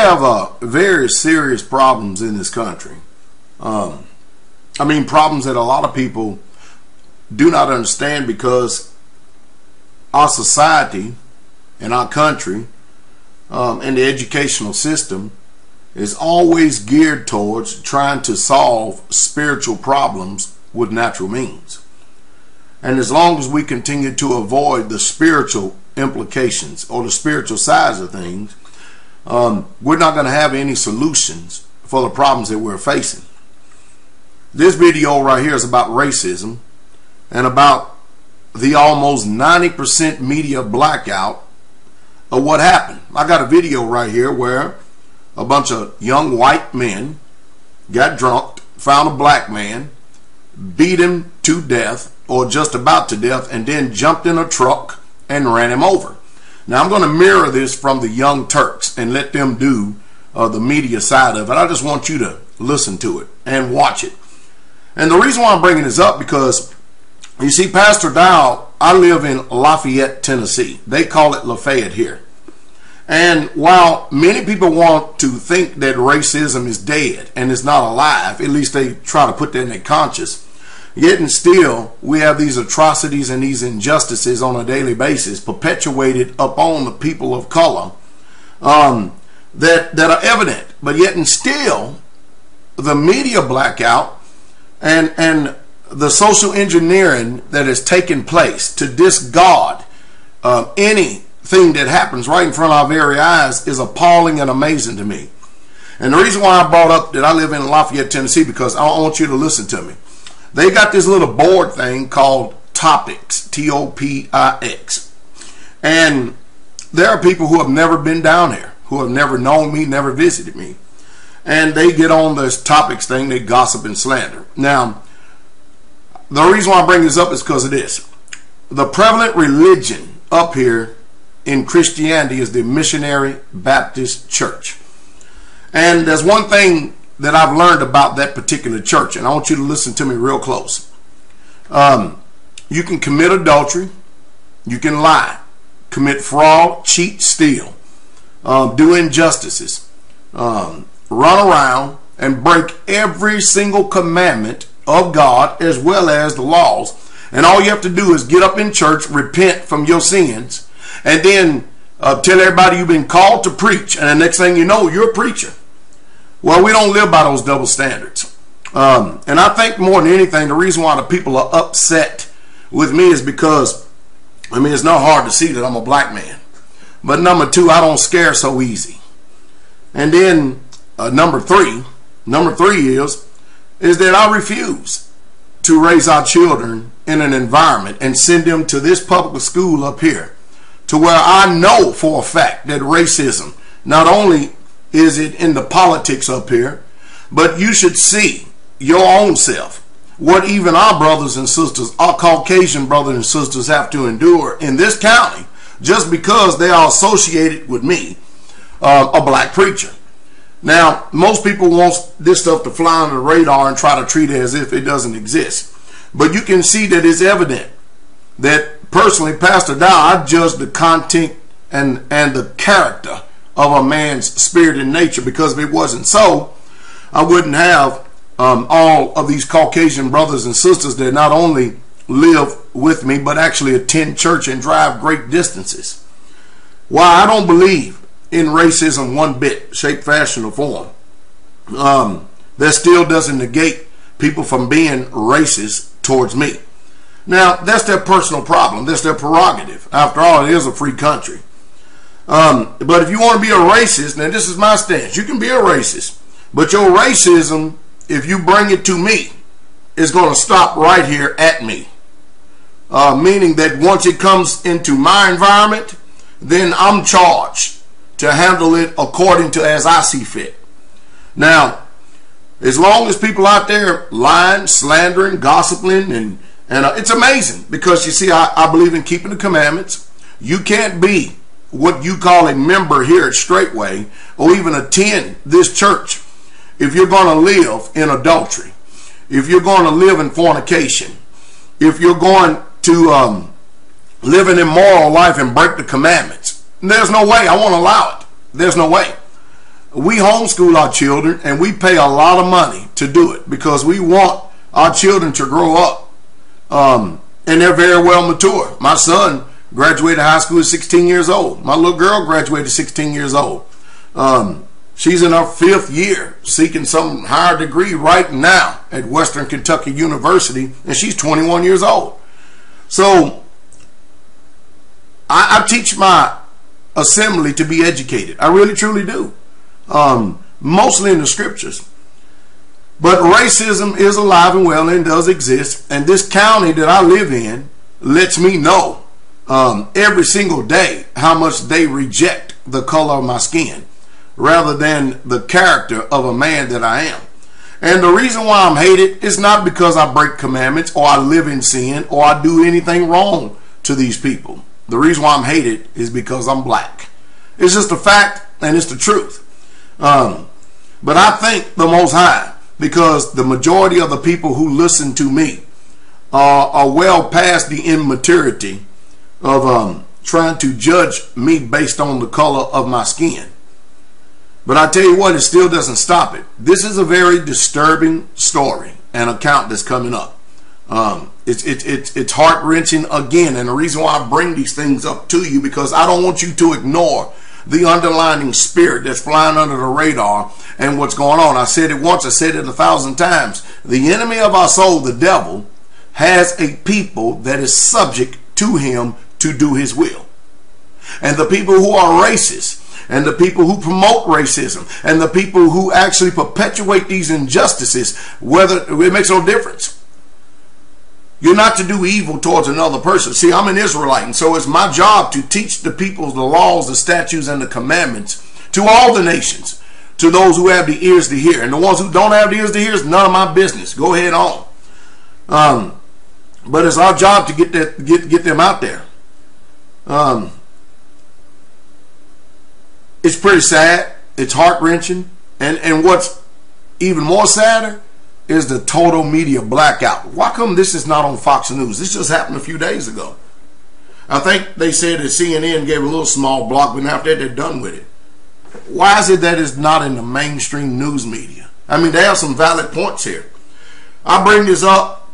have uh, very serious problems in this country. Um, I mean, problems that a lot of people do not understand because our society and our country um, and the educational system is always geared towards trying to solve spiritual problems with natural means. And as long as we continue to avoid the spiritual implications or the spiritual sides of things, um, we're not going to have any solutions for the problems that we're facing. This video right here is about racism and about the almost 90% media blackout of what happened. I got a video right here where a bunch of young white men got drunk, found a black man, beat him to death or just about to death, and then jumped in a truck and ran him over. Now I'm going to mirror this from the Young Turks and let them do uh, the media side of it. I just want you to listen to it and watch it. And the reason why I'm bringing this up because you see, Pastor Dow, I live in Lafayette, Tennessee. They call it Lafayette here. And while many people want to think that racism is dead and is not alive, at least they try to put that in their conscience, yet and still we have these atrocities and these injustices on a daily basis perpetuated upon the people of color um, that, that are evident. But yet and still, the media blackout and, and the social engineering that has taken place to discard uh, any thing that happens right in front of our very eyes is appalling and amazing to me. And the reason why I brought up that I live in Lafayette, Tennessee, because I want you to listen to me. They got this little board thing called Topix, T-O-P-I-X. And there are people who have never been down there, who have never known me, never visited me. And they get on this Topix thing, they gossip and slander. Now, the reason why I bring this up is because of this. The prevalent religion up here in Christianity is the Missionary Baptist Church. And there's one thing that I've learned about that particular church, and I want you to listen to me real close. Um, you can commit adultery, you can lie, commit fraud, cheat, steal, um, do injustices, um, run around and break every single commandment of God as well as the laws. And all you have to do is get up in church, repent from your sins, and then uh, tell everybody you've been called to preach, and the next thing you know, you're a preacher. Well, we don't live by those double standards. Um, and I think more than anything, the reason why the people are upset with me is because, I mean, it's not hard to see that I'm a black man. But number two, I don't scare so easy. And then uh, number three, number three is, is that I refuse to raise our children in an environment and send them to this public school up here to where I know for a fact that racism, not only is it in the politics up here, but you should see your own self what even our brothers and sisters, our Caucasian brothers and sisters have to endure in this county just because they are associated with me, uh, a black preacher. Now, most people want this stuff to fly under the radar and try to treat it as if it doesn't exist. But you can see that it's evident that personally, Pastor Dow, I judge the content and, and the character of a man's spirit and nature because if it wasn't so, I wouldn't have um, all of these Caucasian brothers and sisters that not only live with me but actually attend church and drive great distances. Why I don't believe in racism one bit, shape, fashion, or form. Um, that still doesn't negate people from being racist towards me. Now, that's their personal problem. That's their prerogative. After all, it is a free country. Um, but if you want to be a racist, now this is my stance. You can be a racist. But your racism, if you bring it to me, is going to stop right here at me. Uh, meaning that once it comes into my environment, then I'm charged to handle it according to as I see fit. Now, as long as people out there lying, slandering, gossiping, and and uh, it's amazing because you see, I, I believe in keeping the commandments. You can't be what you call a member here at Straitway or even attend this church if you're going to live in adultery, if you're going to live in fornication, if you're going to um, live an immoral life and break the commandments. There's no way I won't allow it. There's no way. we homeschool our children and we pay a lot of money to do it because we want our children to grow up um, and they're very well mature. My son graduated high school at 16 years old. My little girl graduated 16 years old. Um, she's in her fifth year seeking some higher degree right now at Western Kentucky University and she's 21 years old. So I, I teach my assembly to be educated. I really truly do um, mostly in the scriptures. But racism is alive and well and does exist. And this county that I live in lets me know um, every single day how much they reject the color of my skin rather than the character of a man that I am. And the reason why I'm hated is not because I break commandments or I live in sin or I do anything wrong to these people. The reason why I'm hated is because I'm black. It's just a fact and it's the truth. Um, but I thank the Most High because the majority of the people who listen to me are, are well past the immaturity of um, trying to judge me based on the color of my skin. But I tell you what, it still doesn't stop it. This is a very disturbing story and account that's coming up. Um, it's it, it, it's heart wrenching again, and the reason why I bring these things up to you because I don't want you to ignore the underlining spirit that's flying under the radar and what's going on. I said it once, I said it a thousand times. The enemy of our soul, the devil, has a people that is subject to him to do his will. And the people who are racist and the people who promote racism and the people who actually perpetuate these injustices, whether it makes no difference. You're not to do evil towards another person. See, I'm an Israelite, and so it's my job to teach the people the laws, the statutes, and the commandments to all the nations, to those who have the ears to hear. And the ones who don't have the ears to hear is none of my business. Go ahead on. Um, but it's our job to get that get get them out there. Um, it's pretty sad. It's heart wrenching, and and what's even more sadder is the total media blackout. Why come this is not on Fox News? This just happened a few days ago. I think they said that CNN gave a little small block, but after that they're done with it. Why is it that it's not in the mainstream news media? I mean, they have some valid points here. I bring this up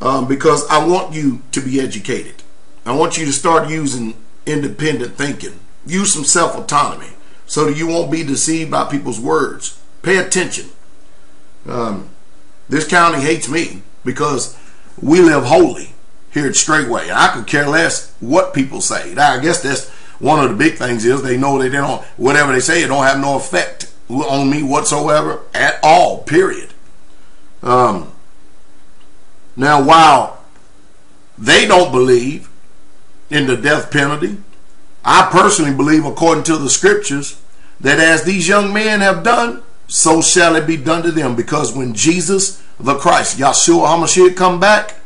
um, because I want you to be educated. I want you to start using independent thinking. Use some self-autonomy so that you won't be deceived by people's words. Pay attention. Um, this county hates me because we live holy here at Straitway. And I could care less what people say. Now, I guess that's one of the big things is they know that they don't, whatever they say, it don't have no effect on me whatsoever at all, period. Um, now, while they don't believe in the death penalty, I personally believe, according to the scriptures, that as these young men have done, so shall it be done to them. Because when Jesus the Christ, Yahshua HaMashiach, come back,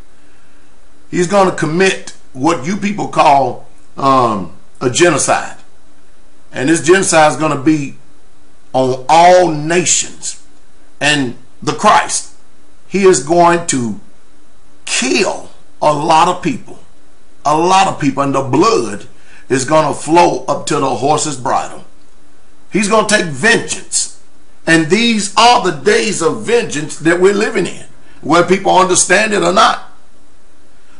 he's going to commit what you people call um, a genocide. And this genocide is going to be on all nations. And the Christ, he is going to kill a lot of people. A lot of people. And the blood is going to flow up to the horse's bridle. He's going to take vengeance and these are the days of vengeance that we're living in, whether people understand it or not.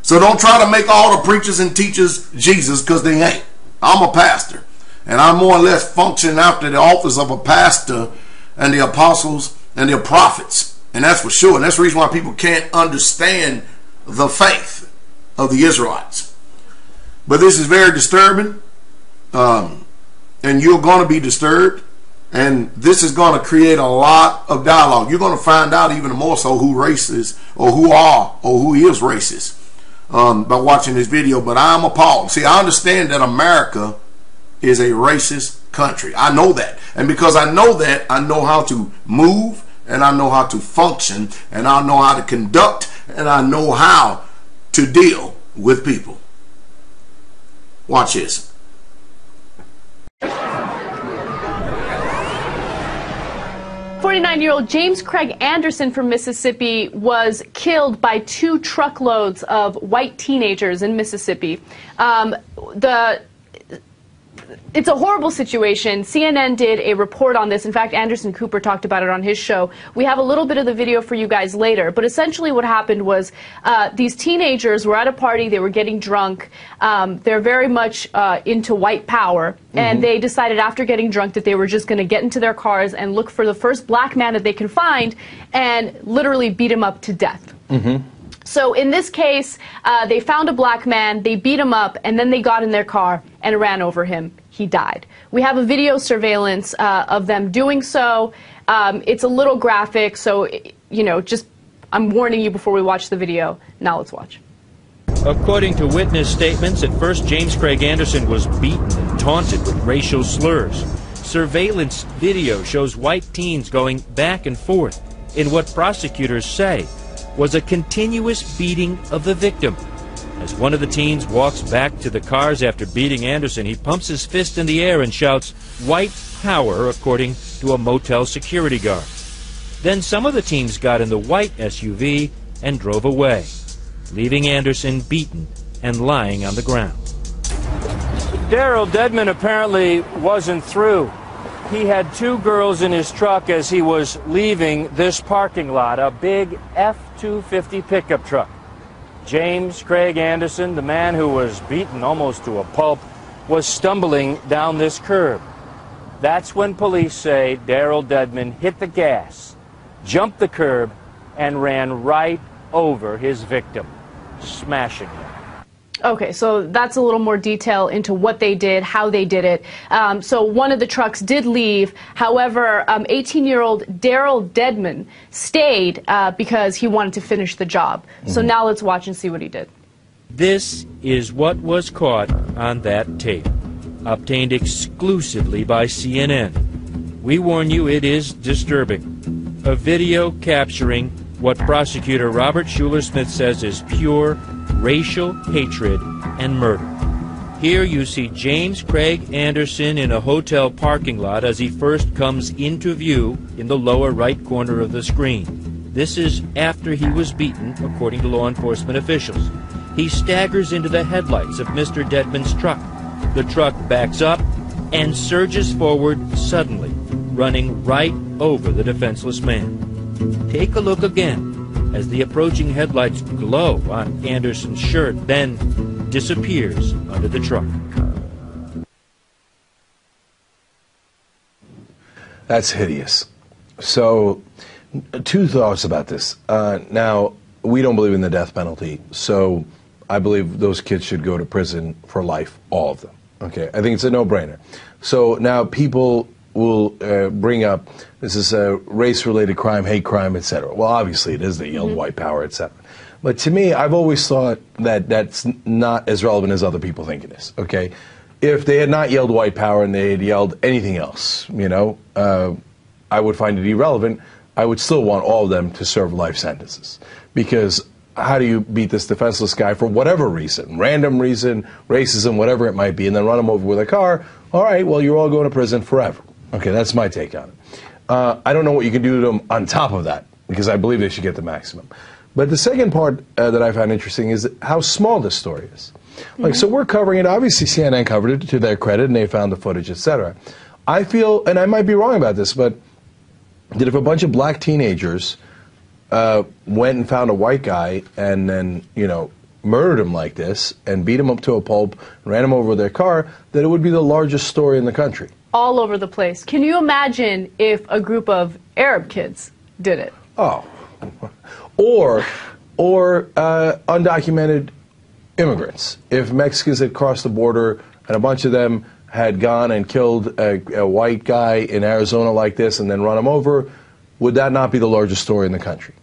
So don't try to make all the preachers and teachers Jesus because they ain't. I'm a pastor. And I'm more or less function after the office of a pastor and the apostles and the prophets. And that's for sure. And that's the reason why people can't understand the faith of the Israelites. But this is very disturbing. Um, and you're going to be disturbed. And this is going to create a lot of dialogue. You're going to find out even more so who racist or who are or who is racist um, by watching this video. But I'm appalled. See, I understand that America is a racist country. I know that. And because I know that, I know how to move and I know how to function and I know how to conduct and I know how to deal with people. Watch this. 49 year old James Craig Anderson from Mississippi was killed by two truckloads of white teenagers in Mississippi. Um, the it's a horrible situation. CNN did a report on this. In fact, Anderson Cooper talked about it on his show. We have a little bit of the video for you guys later. But essentially, what happened was uh, these teenagers were at a party. They were getting drunk. Um, they're very much uh, into white power. Mm-hmm. And they decided after getting drunk that they were just going to get into their cars and look for the first black man that they can find and literally beat him up to death. Mm-hmm. So in this case, uh, they found a black man, they beat him up, and then they got in their car and ran over him. He died. We have a video surveillance uh, of them doing so. Um, it's a little graphic, so, you know, just I'm warning you before we watch the video. Now let's watch. According to witness statements, at first James Craig Anderson was beaten and taunted with racial slurs. Surveillance video shows white teens going back and forth in what prosecutors say was a continuous beating of the victim. As one of the teens walks back to the cars after beating Anderson, he pumps his fist in the air and shouts, White power, according to a motel security guard. Then some of the teens got in the white SUV and drove away, leaving Anderson beaten and lying on the ground. Daryl Dedmon apparently wasn't through. He had two girls in his truck as he was leaving this parking lot, a big F-250 pickup truck. James Craig Anderson, the man who was beaten almost to a pulp, was stumbling down this curb. That's when police say Daryl Dedmon hit the gas, jumped the curb, and ran right over his victim, smashing him. Okay, so that's a little more detail into what they did, how they did it. Um, so one of the trucks did leave. However, 18-year-old um, Daryl Dedmon stayed uh, because he wanted to finish the job. Mm -hmm. So mm-hmm. now let's watch and see what he did. This is what was caught on that tape, obtained exclusively by CNN. We warn you, it is disturbing. A video capturing what prosecutor Robert Shuler Smith says is pure racial hatred, and murder. Here you see James Craig Anderson in a hotel parking lot as he first comes into view in the lower right corner of the screen. This is after he was beaten, according to law enforcement officials. He staggers into the headlights of Mr. Dedmon's truck. The truck backs up and surges forward suddenly, running right over the defenseless man. Take a look again as the approaching headlights glow on Anderson's shirt, then disappears under the truck. That's hideous. So, two thoughts about this. Uh, now, we don't believe in the death penalty, so I believe those kids should go to prison for life, all of them. Okay, I think it's a no-brainer. So now people will uh, bring up this is a race-related crime, hate crime, etc. Well, obviously it is the yelled mm-hmm. white power, etc. But to me, I've always thought that that's not as relevant as other people think it is. Okay, if they had not yelled white power and they had yelled anything else, you know, uh, I would find it irrelevant. I would still want all of them to serve life sentences because how do you beat this defenseless guy for whatever reason, random reason, racism, whatever it might be, and then run him over with a car? All right, well, you're all going to prison forever. Okay, that's my take on it. Uh, I don't know what you can do to them on top of that because I believe they should get the maximum. But the second part uh, that I found interesting is how small this story is. Like, mm-hmm. so we're covering it. Obviously, CNN covered it to their credit, and they found the footage, etc. I feel, and I might be wrong about this, but that if a bunch of black teenagers uh, went and found a white guy and then, you know, murdered him like this and beat him up to a pulp, ran him over with their car, that it would be the largest story in the country all over the place. Can you imagine if a group of Arab kids did it? Oh, or or uh, undocumented immigrants. If Mexicans had crossed the border and a bunch of them had gone and killed a, a white guy in Arizona like this and then run him over, would that not be the largest story in the country?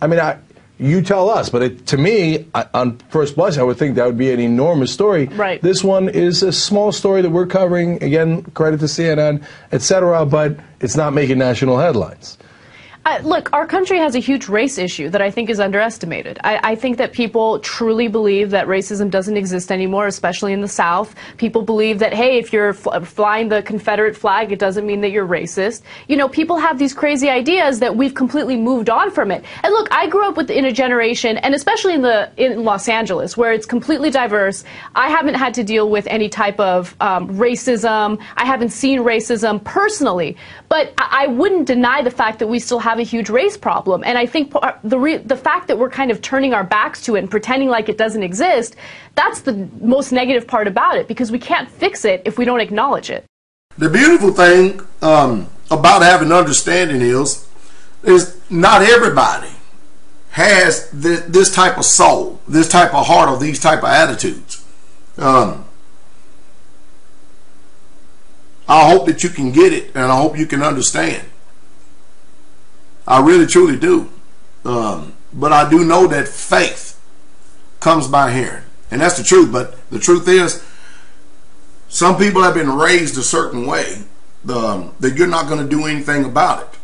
I mean, I, you tell us. But it, to me, I, on first blush, I would think that would be an enormous story. Right. This one is a small story that we're covering. Again, credit to CNN, etc. But it's not making national headlines. Uh, look, our country has a huge race issue that I think is underestimated. I, I, think that people truly believe that racism doesn't exist anymore, especially in the South. People believe that, hey, if you're flying the Confederate flag, it doesn't mean that you're racist. You know, people have these crazy ideas that we've completely moved on from it. And look, I grew up with, in a generation, and especially in the in Los Angeles, where it's completely diverse. I haven't had to deal with any type of um, racism. I haven't seen racism personally, but I, I wouldn't deny the fact that we still have have a huge race problem. And I think the, the fact that we're kind of turning our backs to it and pretending like it doesn't exist, that's the most negative part about it because we can't fix it if we don't acknowledge it. The beautiful thing um, about having understanding is, is not everybody has this, this, type of soul, this type of heart, or these type of attitudes. Um, I hope that you can get it, and I hope you can understand. I really truly do. Um, but I do know that faith comes by hearing. And that's the truth. But the truth is, some people have been raised a certain way um, that you're not going to do anything about it.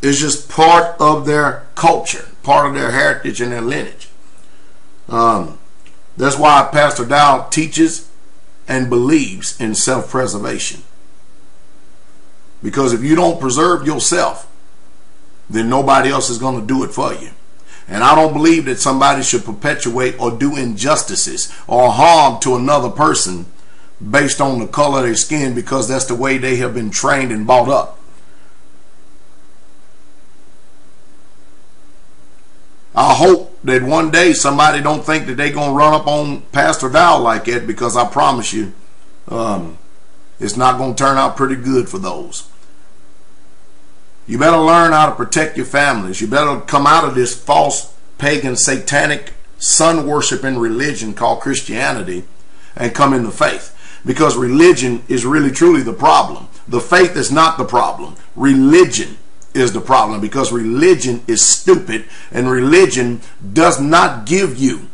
It's just part of their culture, part of their heritage and their lineage. Um, that's why Pastor Dow teaches and believes in self-preservation. Because if you don't preserve yourself, then nobody else is going to do it for you. And I don't believe that somebody should perpetuate or do injustices or harm to another person based on the color of their skin because that's the way they have been trained and brought up. I hope that one day somebody don't think that they're going to run up on Pastor Dow like that because I promise you um, it's not going to turn out pretty good for those. You better learn how to protect your families. You better come out of this false pagan satanic sun worshiping religion called Christianity and come into faith. Because religion is really truly the problem. The faith is not the problem. Religion is the problem because religion is stupid and religion does not give you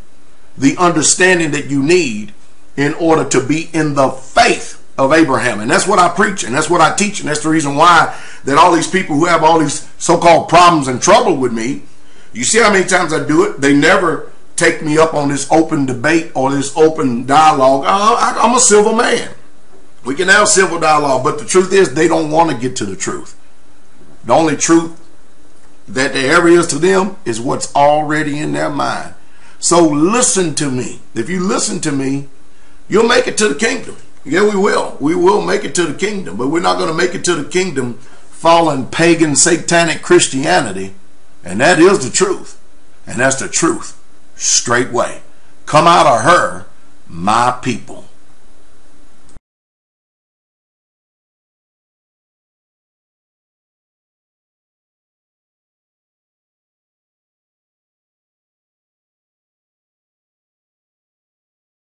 the understanding that you need in order to be in the faith of Abraham. And that's what I preach and that's what I teach. And that's the reason why that all these people who have all these so-called problems and trouble with me, you see how many times I do it? They never take me up on this open debate or this open dialogue. I, I'm a civil man. We can have civil dialogue, but the truth is they don't want to get to the truth. The only truth that there ever is to them is what's already in their mind. So listen to me. If you listen to me, you'll make it to the kingdom. Yeah, we will. We will make it to the kingdom, but we're not going to make it to the kingdom fallen pagan satanic Christianity. And that is the truth. And that's the truth. Straitway. Come out of her, my people.